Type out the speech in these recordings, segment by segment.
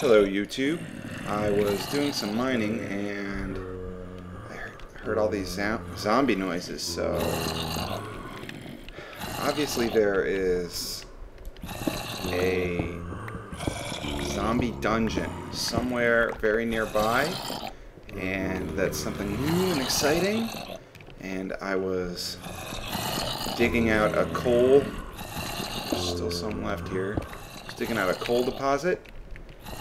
Hello YouTube. I was doing some mining and I heard all these zombie noises, so obviously there is a zombie dungeon somewhere very nearby and that's something new and exciting and I was digging out a coal. There's still some left here. Digging out a coal deposit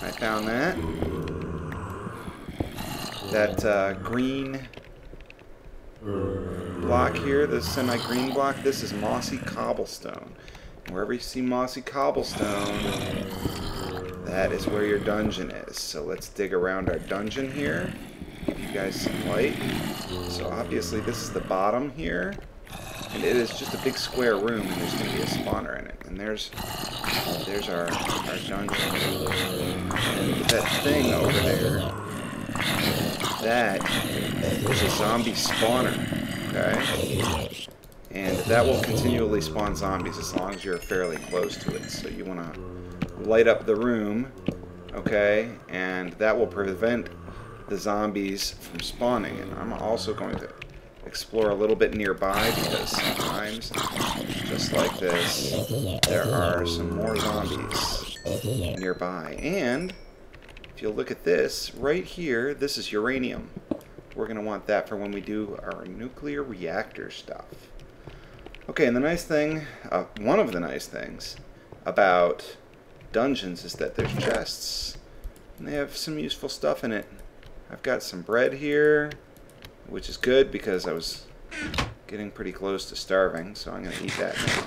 I found that that uh, green block here the semi-green block this is mossy cobblestone wherever you see mossy cobblestone that is where your dungeon is so let's dig around our dungeon here give you guys some light. So obviously this is the bottom here. And it is just a big square room and there's going to be a spawner in it. And there's there's our, our dungeon. And that thing over there, that is a zombie spawner. Okay? And that will continually spawn zombies as long as you're fairly close to it. So you want to light up the room, okay? And that will prevent the zombies from spawning. And I'm also going to explore a little bit nearby because sometimes, just like this, there are some more zombies nearby. And if you look at this, right here, this is uranium. We're going to want that for when we do our nuclear reactor stuff. Okay, and the nice thing, uh, one of the nice things about dungeons is that there's chests. And they have some useful stuff in it. I've got some bread here, which is good because I was getting pretty close to starving, so I'm going to eat that now.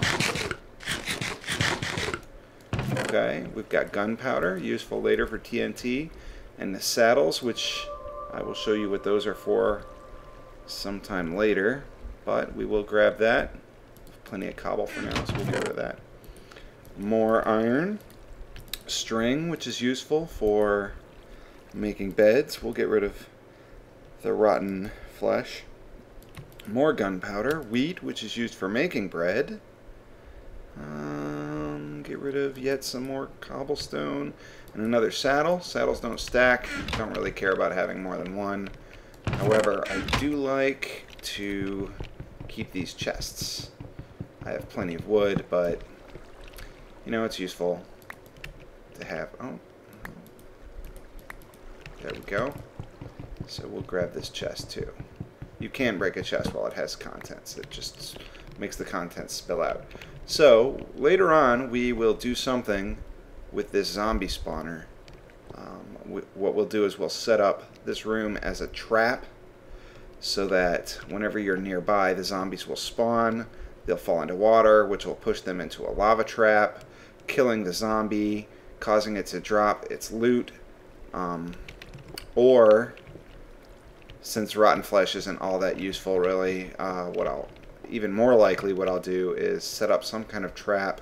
Okay, we've got gunpowder, useful later for TNT, and the saddles, which I will show you what those are for sometime later, but we will grab that. Plenty of cobble for now, so we'll get rid of that. More iron, string, which is useful for making beds. We'll get rid of the rotten flesh. More gunpowder. Wheat, which is used for making bread. Um, get rid of yet some more cobblestone. And another saddle. Saddles don't stack. Don't really care about having more than one. However, I do like to keep these chests. I have plenty of wood, but, you know, it's useful to have. Oh, there we go. So we'll grab this chest too. You can break a chest while it has contents. It just makes the contents spill out. So later on we will do something with this zombie spawner. Um, what we'll do is we'll set up this room as a trap so that whenever you're nearby the zombies will spawn. They'll fall into water which will push them into a lava trap killing the zombie causing it to drop its loot um, or, since rotten flesh isn't all that useful really, uh, what I'll, even more likely what I'll do is set up some kind of trap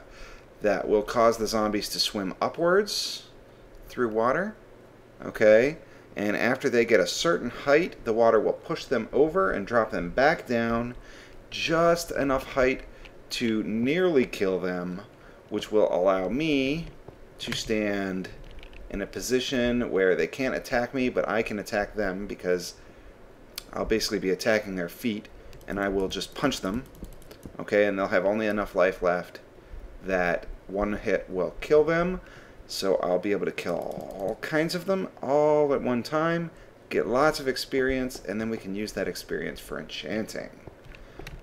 that will cause the zombies to swim upwards through water. Okay? And after they get a certain height, the water will push them over and drop them back down just enough height to nearly kill them, which will allow me to stand in a position where they can't attack me, but I can attack them because I'll basically be attacking their feet and I will just punch them. Okay, and they'll have only enough life left that one hit will kill them. So I'll be able to kill all kinds of them all at one time, get lots of experience, and then we can use that experience for enchanting.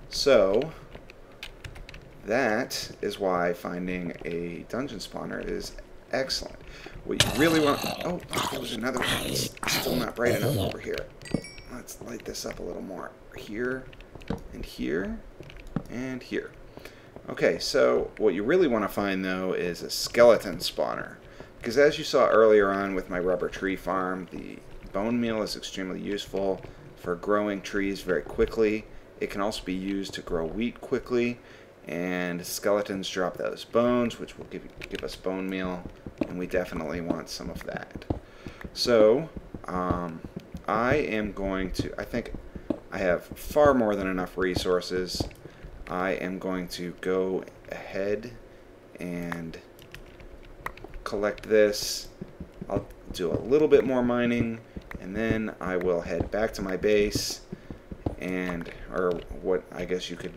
So, that is why finding a dungeon spawner is excellent. What you really want... Oh, there was another one. It's still not bright enough over here. Let's light this up a little more. Here, and here, and here. Okay, so what you really want to find, though, is a skeleton spawner. Because as you saw earlier on with my rubber tree farm, the bone meal is extremely useful for growing trees very quickly. It can also be used to grow wheat quickly and skeletons drop those bones which will give, give us bone meal and we definitely want some of that so um, I am going to I think I have far more than enough resources. I am going to go ahead and collect this. I'll do a little bit more mining, and then I will head back to my base, and or what I guess you could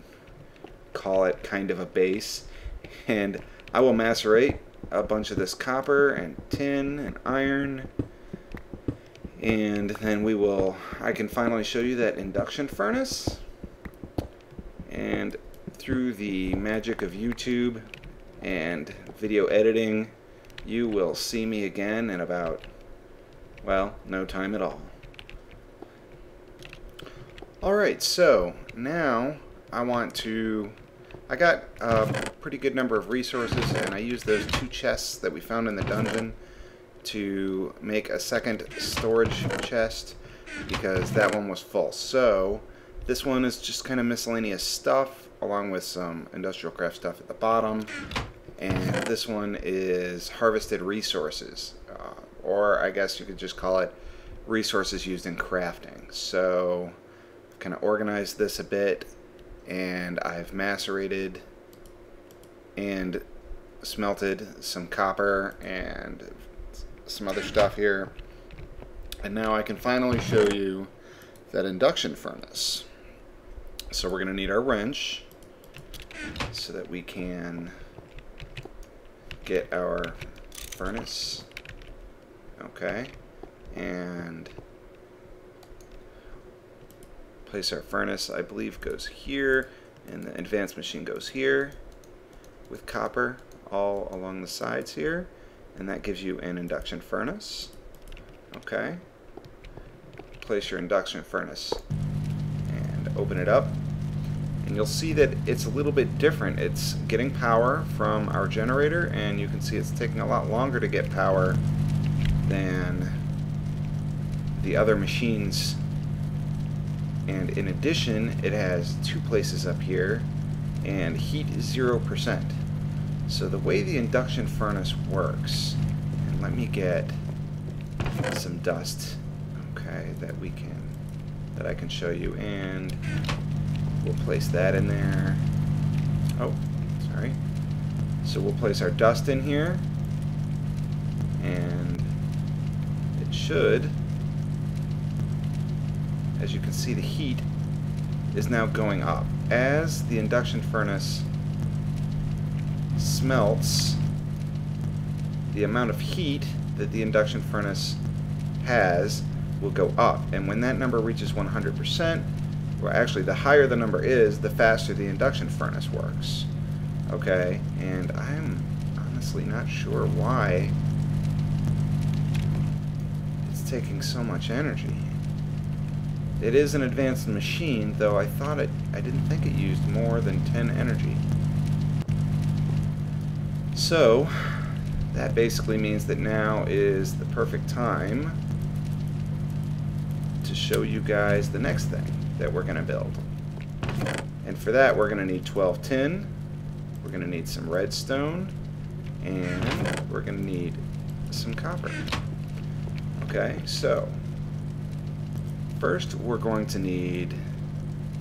call it kind of a base, and I will macerate a bunch of this copper and tin and iron and then we will I can finally show you that induction furnace. And through the magic of YouTube and video editing you will see me again in about well no time at all. Alright so now I want to I got a pretty good number of resources and I used those two chests that we found in the dungeon to make a second storage chest because that one was full. So this one is just kind of miscellaneous stuff along with some industrial craft stuff at the bottom. And this one is harvested resources, uh, or I guess you could just call it resources used in crafting. So kind of organized this a bit and I've macerated and smelted some copper and some other stuff here. And now I can finally show you that induction furnace. So we're going to need our wrench so that we can get our furnace. Okay. And place our furnace, I believe, goes here, and the advanced machine goes here with copper all along the sides here and that gives you an induction furnace. Okay. Place your induction furnace and open it up and you'll see that it's a little bit different. It's getting power from our generator and you can see it's taking a lot longer to get power than the other machines and in addition it has two places up here and heat is 0%. So the way the induction furnace works, and let me get some dust, okay, that we can, that I can show you, and we'll place that in there. Oh, sorry. So we'll place our dust in here, and it should, as you can see, the heat is now going up. As the induction furnace smelts, the amount of heat that the induction furnace has will go up. And when that number reaches 100%, well actually the higher the number is, the faster the induction furnace works. Okay, and I'm honestly not sure why it's taking so much energy. It is an advanced machine, though I thought it, I didn't think it used more than 10 energy. So, that basically means that now is the perfect time to show you guys the next thing that we're going to build. And for that, we're going to need 12 tin, we're going to need some redstone, and we're going to need some copper. Okay, so first we're going to need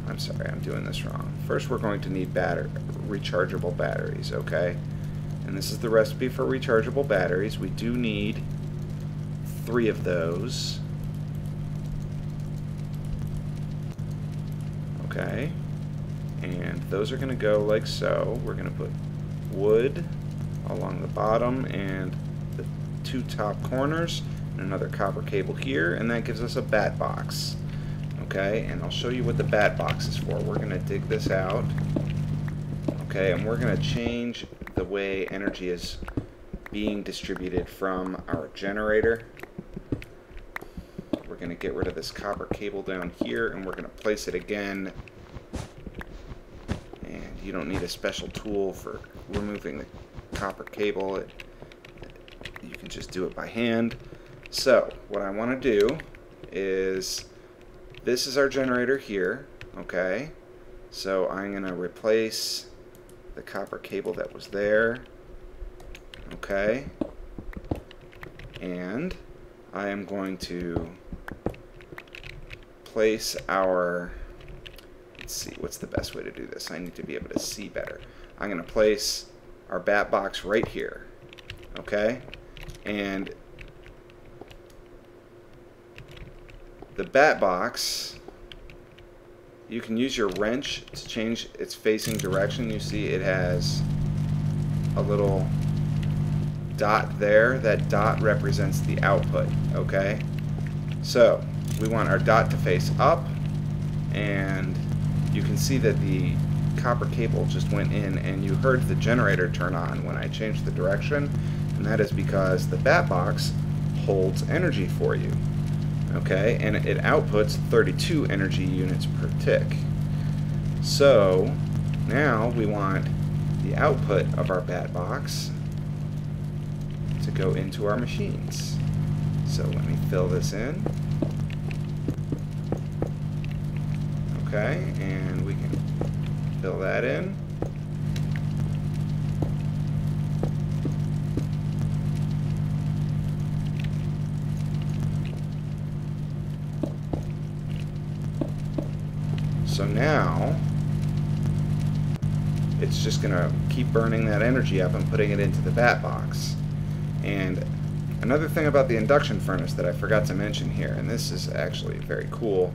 I'm sorry, I'm doing this wrong. First we're going to need batter rechargeable batteries, okay? And this is the recipe for rechargeable batteries. We do need three of those. Okay. And those are going to go like so. We're going to put wood along the bottom and the two top corners and another copper cable here and that gives us a bat box okay and I'll show you what the bat box is for we're gonna dig this out okay and we're gonna change the way energy is being distributed from our generator. We're going to get rid of this copper cable down here and we're going to place it again. And you don't need a special tool for removing the copper cable. It, you can just do it by hand. So what I want to do is this is our generator here, okay? So I'm going to replace the copper cable that was there. Okay. And I am going to place our, let's see, what's the best way to do this? I need to be able to see better. I'm going to place our bat box right here. Okay? And the bat box you can use your wrench to change its facing direction. You see it has a little dot there. That dot represents the output, okay? So, we want our dot to face up, and you can see that the copper cable just went in and you heard the generator turn on when I changed the direction, and that is because the bat box holds energy for you okay, and it outputs 32 energy units per tick. So now we want the output of our bat box to go into our machines. So let me fill this in. Okay, and we can fill that in. Now, it's just going to keep burning that energy up and putting it into the bat box. And another thing about the induction furnace that I forgot to mention here, and this is actually very cool,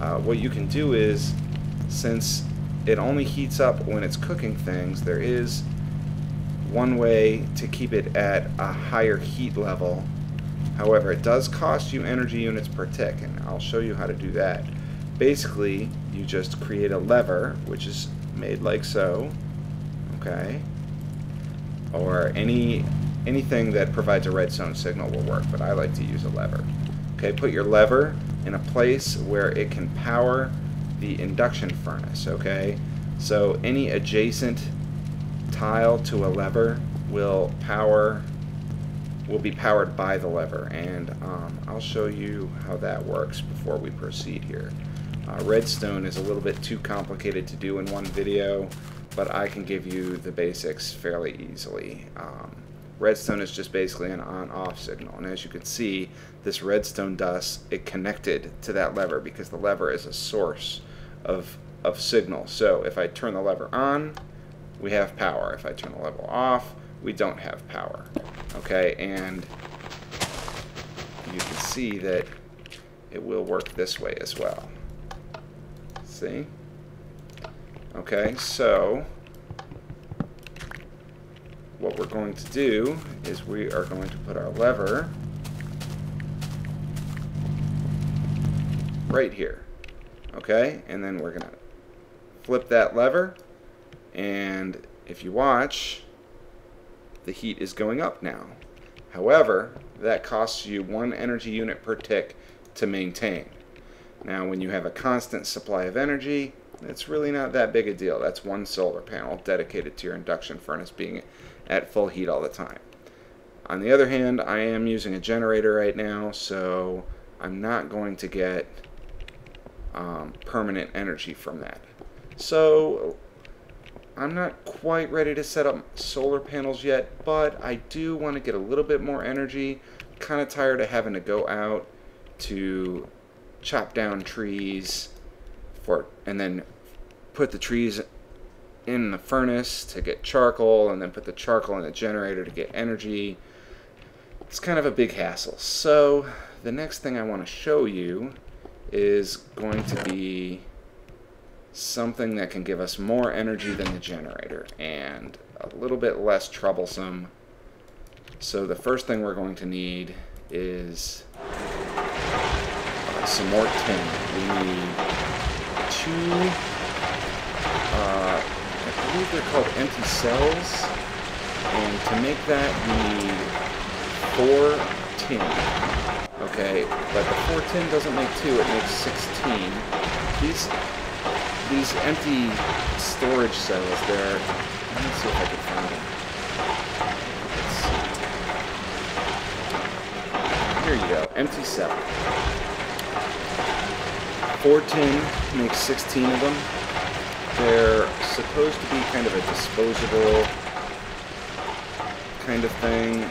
uh, what you can do is, since it only heats up when it's cooking things, there is one way to keep it at a higher heat level. However, it does cost you energy units per tick, and I'll show you how to do that basically you just create a lever which is made like so okay? Or any anything that provides a redstone signal will work but I like to use a lever. Okay put your lever in a place where it can power the induction furnace okay? So any adjacent tile to a lever will power will be powered by the lever. And um, I'll show you how that works before we proceed here uh, redstone is a little bit too complicated to do in one video, but I can give you the basics fairly easily. Um, redstone is just basically an on-off signal, and as you can see, this redstone dust, it connected to that lever because the lever is a source of, of signal. So if I turn the lever on, we have power. If I turn the lever off, we don't have power. Okay, and you can see that it will work this way as well see. Okay, so what we're going to do is we are going to put our lever right here. Okay, and then we're going to flip that lever and if you watch the heat is going up now. However, that costs you one energy unit per tick to maintain. Now when you have a constant supply of energy, it's really not that big a deal. That's one solar panel dedicated to your induction furnace being at full heat all the time. On the other hand, I am using a generator right now, so I'm not going to get um, permanent energy from that. So I'm not quite ready to set up solar panels yet, but I do want to get a little bit more energy. Kind of tired of having to go out to chop down trees for and then put the trees in the furnace to get charcoal and then put the charcoal in the generator to get energy. It's kind of a big hassle. So the next thing I want to show you is going to be something that can give us more energy than the generator and a little bit less troublesome. So the first thing we're going to need is some more tin. We need two, uh, I believe they're called empty cells. And to make that, we need four tin. Okay, but the four tin doesn't make two, it makes 16. These, these empty storage cells, they're, let me see if I can find them. Here you go, empty cell. 410 makes 16 of them. They're supposed to be kind of a disposable kind of thing.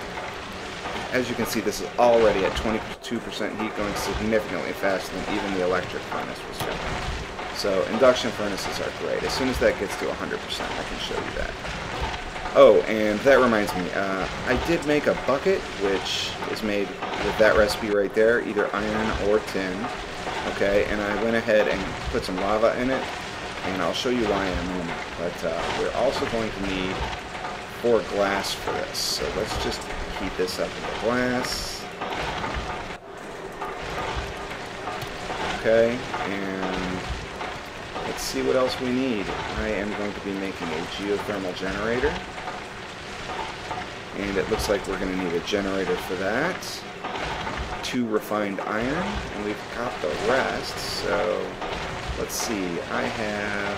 As you can see, this is already at 22% heat, going significantly faster than even the electric furnace was going. So induction furnaces are great. As soon as that gets to 100%, I can show you that. Oh, and that reminds me, uh, I did make a bucket, which is made with that recipe right there, either iron or tin. Okay, and I went ahead and put some lava in it, and I'll show you why in a moment. But uh, we're also going to need four glass for this. So let's just heat this up in the glass. Okay, and let's see what else we need. I am going to be making a geothermal generator. And it looks like we're going to need a generator for that. Two refined iron, and we've got the rest, so let's see. I have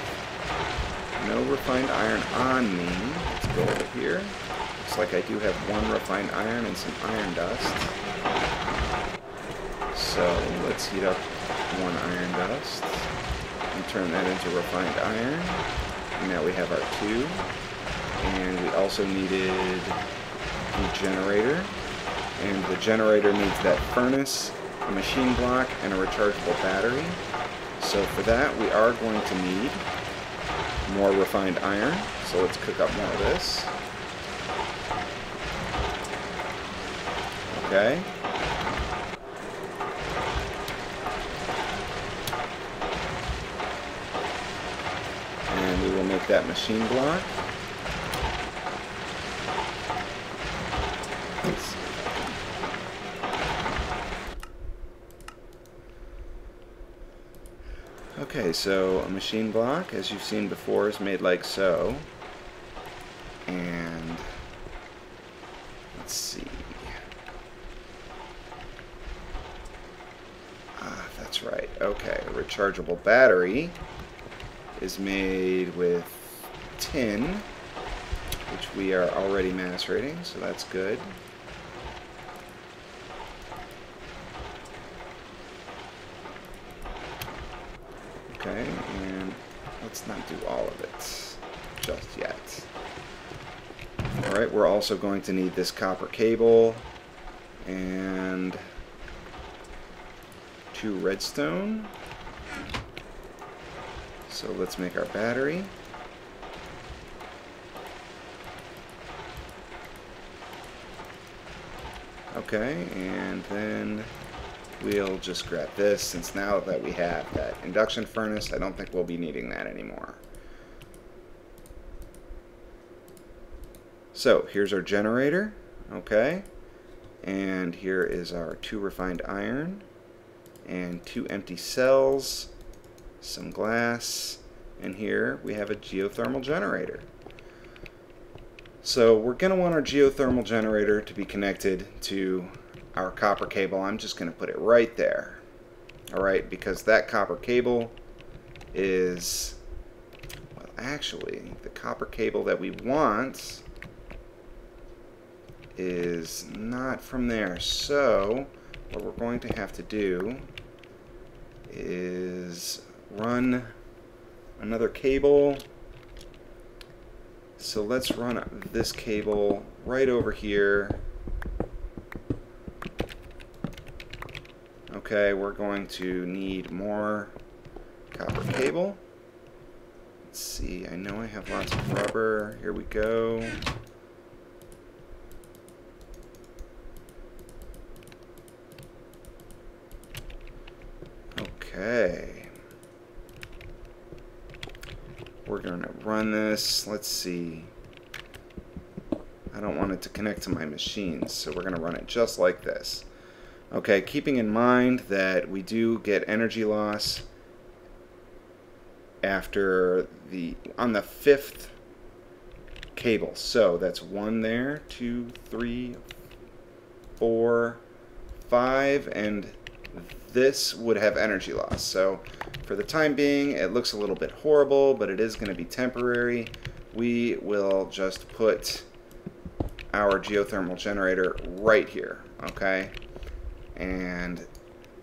no refined iron on me. Let's go over here. Looks like I do have one refined iron and some iron dust. So let's heat up one iron dust and turn that into refined iron. And now we have our two. And we also needed the generator. And the generator needs that furnace, a machine block, and a rechargeable battery. So for that, we are going to need more refined iron. So let's cook up more of this. Okay. And we will make that machine block. Okay, so a machine block, as you've seen before, is made like so. And let's see. Ah, that's right. Okay, a rechargeable battery is made with tin, which we are already macerating, so that's good. Okay, and let's not do all of it just yet. Alright, we're also going to need this copper cable and two redstone. So let's make our battery. Okay, and then we'll just grab this since now that we have that induction furnace I don't think we'll be needing that anymore so here's our generator okay? And here is our two refined iron and two empty cells some glass and here we have a geothermal generator. So we're going to want our geothermal generator to be connected to our copper cable, I'm just going to put it right there. Alright, because that copper cable is, well actually, the copper cable that we want is not from there. So, what we're going to have to do is run another cable. So let's run this cable right over here Okay, we're going to need more copper cable. Let's see, I know I have lots of rubber. Here we go. Okay. We're going to run this. Let's see. I don't want it to connect to my machines, so we're going to run it just like this. Okay, keeping in mind that we do get energy loss after the on the fifth cable. So that's one there, two, three, four, five, and this would have energy loss. So for the time being, it looks a little bit horrible, but it is going to be temporary. We will just put our geothermal generator right here, okay? and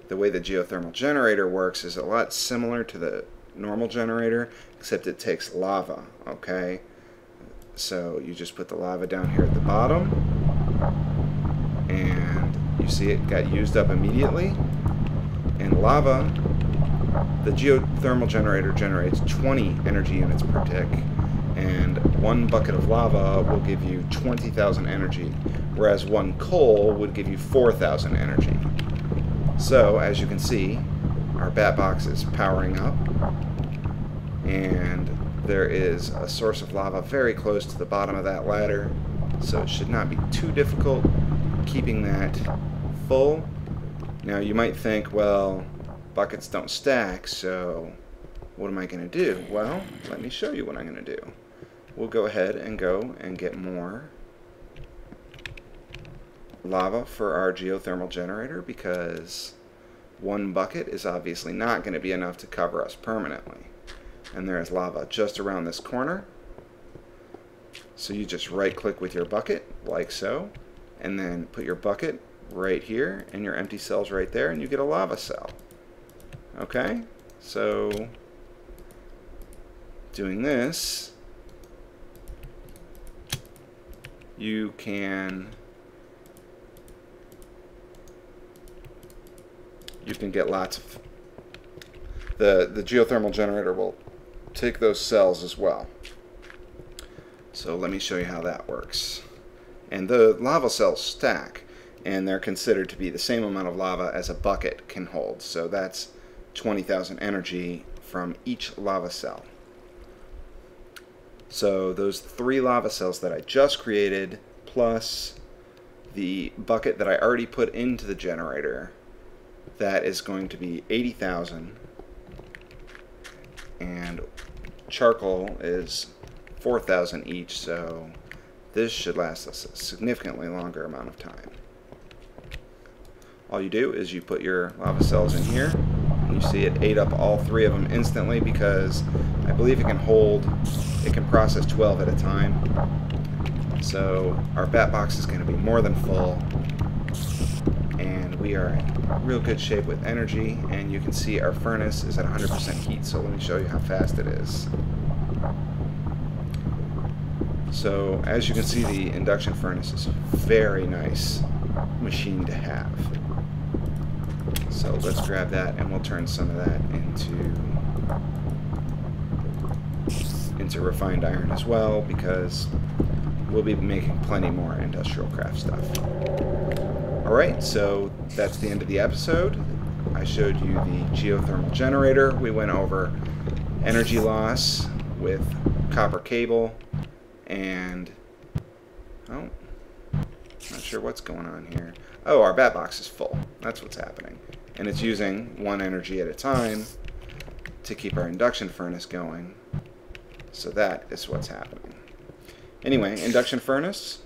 the way the geothermal generator works is a lot similar to the normal generator except it takes lava okay so you just put the lava down here at the bottom and you see it got used up immediately and lava the geothermal generator generates 20 energy units per tick and one bucket of lava will give you 20,000 energy, whereas one coal would give you 4,000 energy. So, as you can see, our bat box is powering up. And there is a source of lava very close to the bottom of that ladder. So it should not be too difficult keeping that full. Now you might think, well, buckets don't stack, so what am I going to do? Well, let me show you what I'm going to do. We'll go ahead and go and get more lava for our geothermal generator because one bucket is obviously not going to be enough to cover us permanently. And there is lava just around this corner. So you just right click with your bucket like so and then put your bucket right here and your empty cells right there and you get a lava cell. Okay, so doing this, you can you can get lots of the the geothermal generator will take those cells as well. So let me show you how that works. And the lava cells stack and they're considered to be the same amount of lava as a bucket can hold. So that's 20,000 energy from each lava cell. So those three lava cells that I just created, plus the bucket that I already put into the generator, that is going to be 80,000. And charcoal is 4,000 each, so this should last us a significantly longer amount of time. All you do is you put your lava cells in here, you see it ate up all three of them instantly because I believe it can hold, it can process 12 at a time. So our bat box is going to be more than full, and we are in real good shape with energy, and you can see our furnace is at 100% heat, so let me show you how fast it is. So as you can see the induction furnace is a very nice machine to have. So let's grab that and we'll turn some of that into into refined iron as well because we'll be making plenty more industrial craft stuff. Alright, so that's the end of the episode. I showed you the geothermal generator. We went over energy loss with copper cable and oh not sure what's going on here oh our bat box is full that's what's happening and it's using one energy at a time to keep our induction furnace going. So that is what's happening. Anyway induction furnace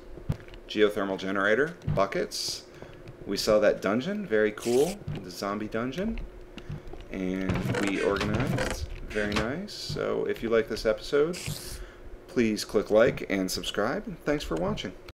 geothermal generator buckets. We saw that dungeon very cool the zombie dungeon. And we organized very nice. So if you like this episode Please click like and subscribe. Thanks for watching.